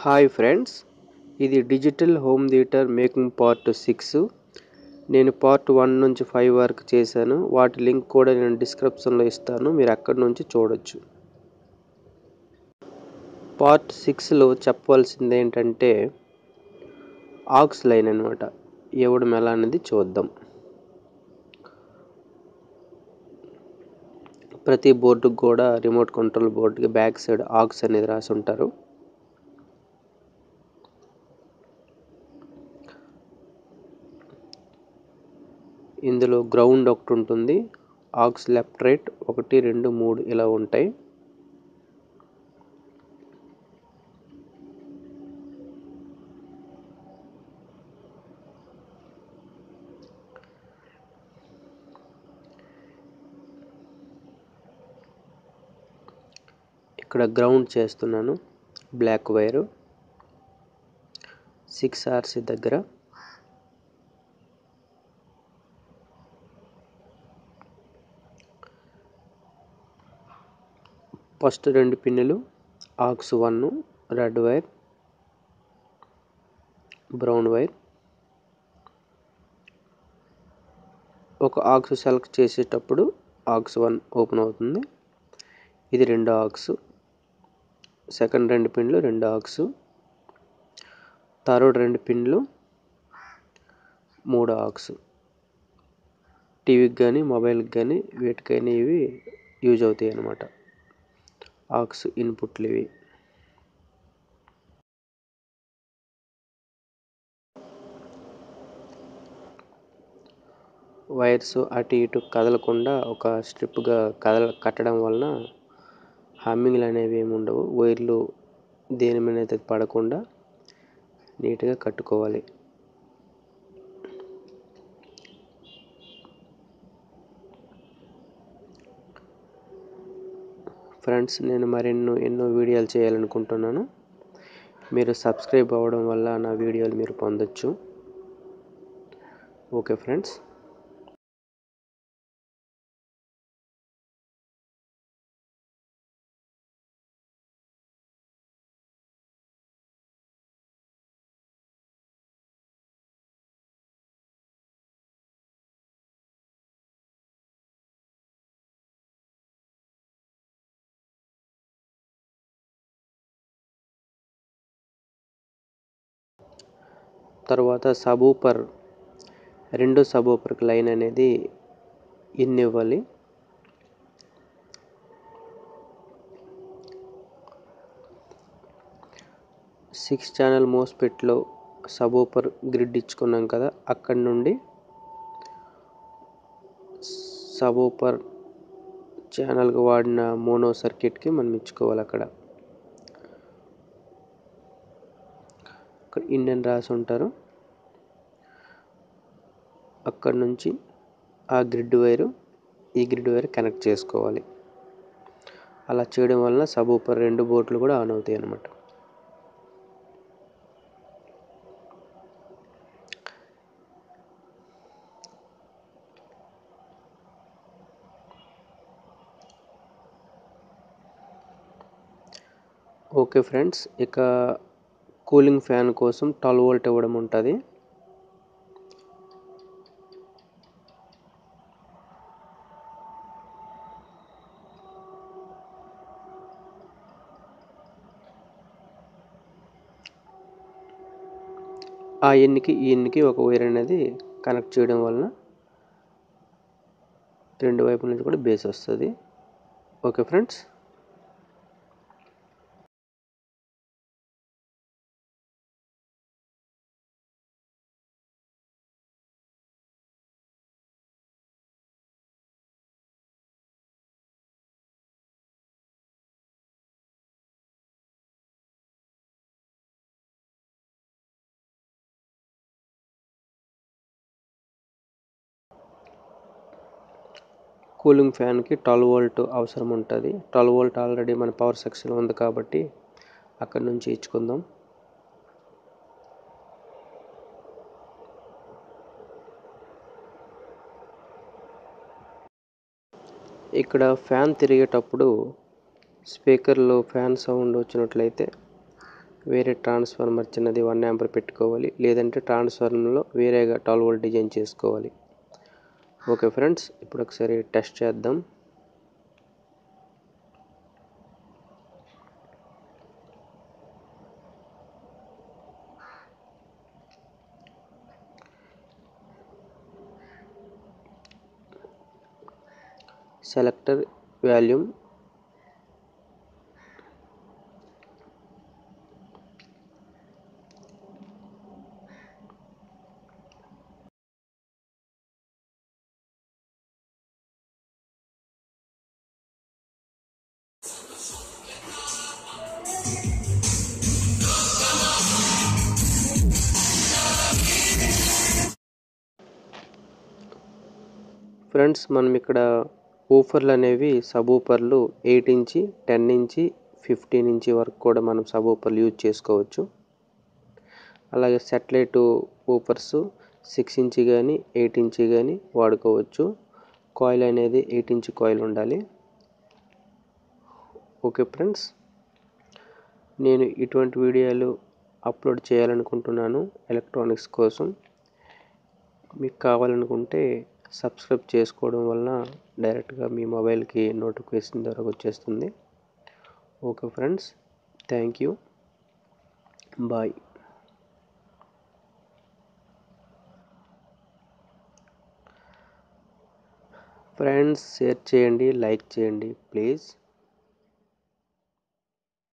Hi friends ఇది digital home theatre making part six నేను part one నుంచి five వరకు చేశాను. వాటి లింక్ కూడా నేను డిస్క్రిప్షన్లో ఇస్తాను. మీరు అక్కడి నుంచి చూడొచ్చు. పార్ట్ సిక్స్లో చెప్పవలసింది ఏంటంటే ఆక్స్ లైన్ అనమాట ఇవ్వడం ఎలా అనేది చూద్దాం. ప్రతి బోర్డుకు కూడా రిమోట్ కంట్రోల్ బోర్డుకి బ్యాక్ సైడ్ ఆక్స్ అనేది రాసి ఉంటారు. ఇందులో గ్రౌండ్ ఒకటి ఉంటుంది ఆక్స్ లెఫ్ట్ రైట్ ఒకటి రెండు మూడు ఇలా ఉంటాయి. ఇక్కడ గ్రౌండ్ చేస్తున్నాను. Black wire. సిక్స్ ఆర్సీ దగ్గర. ఫస్ట్ రెండు పిన్నులు aux one red wire brown wire. ఒక ఆక్స్ సెలెక్ట్ చేసేటప్పుడు ఆక్స్ వన్ ఓపెన్ అవుతుంది. ఇది రెండు ఆక్స్. సెకండ్ రెండు పిన్లు రెండు ఆక్స్. థర్డ్ రెండు పిన్లు మూడు ఆక్స్. టీవీకి కానీ మొబైల్కి కానీ వీటికైనా ఇవి యూజ్ అవుతాయి అన్నమాట ఆక్స్ ఇన్పుట్లు ఇవి వైర్స్ అటు ఇటు కదలకుండా ఒక స్ట్రిప్గా కదల కట్టడం వలన హమ్మింగ్లు అనేవి ఏమి ఉండవు వైర్లు దేని మీద అయితే పడకుండా నీట్గా కట్టుకోవాలి. ఫ్రెండ్స్ నేను మరెన్నో ఎన్నో వీడియోలు చేయాలనుకుంటున్నాను. మీరు సబ్స్క్రైబ్ అవ్వడం వల్ల నా వీడియోలు మీరు పొందొచ్చు. Okay friends. తర్వాత సబూపర్ రెండు సబూపర్కి లైన్ అనేది ఇన్ ఇవ్వాలి. సిక్స్ ఛానల్ మోస్పెట్లో సబూపర్ గ్రిడ్ ఇచ్చుకున్నాం కదా అక్కడి నుండి సబూపర్ ఛానల్కి వాడిన మోనో సర్క్యూట్కి మనం ఇచ్చుకోవాలి అక్కడ. అక్కడ ఇండియన్ రాసి ఉంటారు. అక్కడ నుంచి ఆ గ్రిడ్ వైరు ఈ గ్రిడ్ వైర్ కనెక్ట్ చేసుకోవాలి. అలా చేయడం వలన సబ్ ఊపర్ రెండు బోట్లు కూడా ఆన్ అవుతాయి అన్నమాట. ఓకే ఫ్రెండ్స్ ఇక కూలింగ్ ఫ్యాన్ కోసం ట్వెల్వ్ వోల్ట్ ఇవ్వడం ఉంటుంది. ఆ ఎన్నికి ఈ ఎన్నికి ఒక వైర్ అనేది కనెక్ట్ చేయడం వలన రెండు వైపుల నుంచి కూడా బేస్ వస్తుంది. Okay friends? కూలింగ్ ఫ్యాన్కి ట్వెల్వ్ వోల్ట్ అవసరం ఉంటుంది. ట్వెల్వ్ వోల్ట్ ఆల్రెడీ మన పవర్ సెక్షన్ ఉంది కాబట్టి అక్కడ నుంచి ఇచ్చుకుందాం. ఇక్కడ ఫ్యాన్ తిరిగేటప్పుడు స్పీకర్లో ఫ్యాన్ సౌండ్ వచ్చినట్లయితే వేరే ట్రాన్స్ఫార్మర్ చిన్నది వన్ యాంపర్ పెట్టుకోవాలి. లేదంటే ట్రాన్స్ఫార్మర్లో వేరేగా ట్వెల్వ్ వోల్ట్ డిజైన్ చేసుకోవాలి. ఓకే ఫ్రెండ్స్ ఇప్పుడు ఒకసారి టెస్ట్ చేద్దాం సెలెక్టర్ వాల్యూమ్ ఫ్రెండ్స్ మనం ఇక్కడ ఊఫర్లు అనేవి సబూపర్లు eight inch ten inch fifteen inch వరకు కూడా మనం సబ్ యూజ్ చేసుకోవచ్చు. అలాగే సెటిలైట్ ఊఫర్స్ సిక్స్ ఇంచి కానీ ఎయిట్ ఇంచి కానీ వాడుకోవచ్చు. కాయిల్ అనేది ఎయిట్ ఇంచి కాయిల్ ఉండాలి. ఓకే ఫ్రెండ్స్ నేను ఇటువంటి వీడియోలు అప్లోడ్ చేయాలనుకుంటున్నాను ఎలక్ట్రానిక్స్ కోసం. మీకు కావాలనుకుంటే సబ్స్క్రైబ్ చేసుకోవడం వలన డైరెక్ట్గా మీ మొబైల్కి నోటిఫికేషన్ ద్వారా వచ్చేస్తుంది. Okay friends thank you. Bye. Friends share చేయండి లైక్ చేయండి ప్లీజ్.